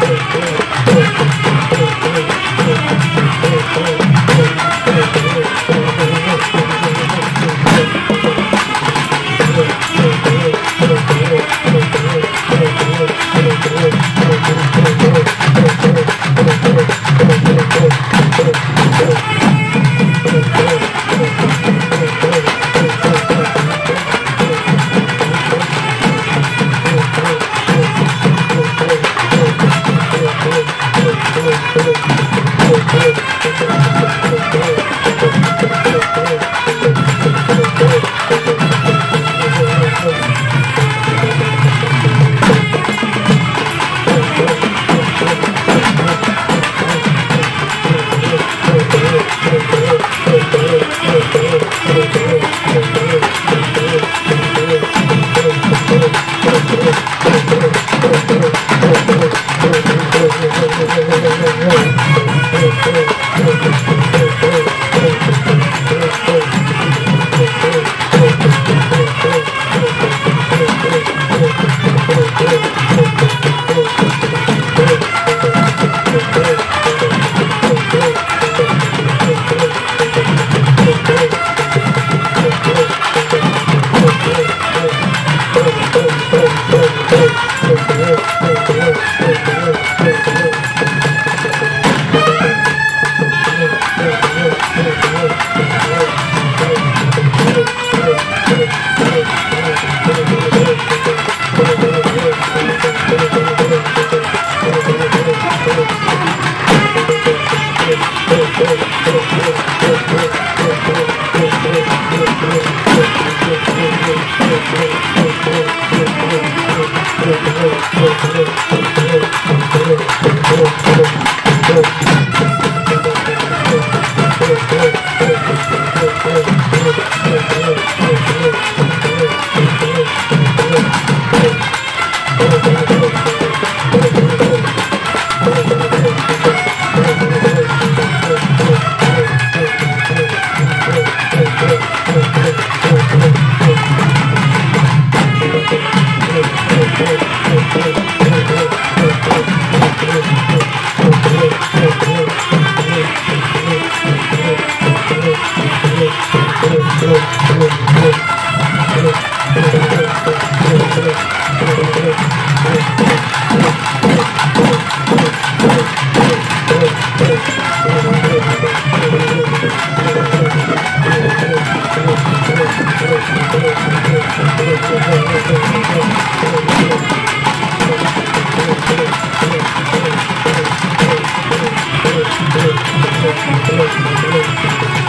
Thank Thank you. Thank you. Thank you.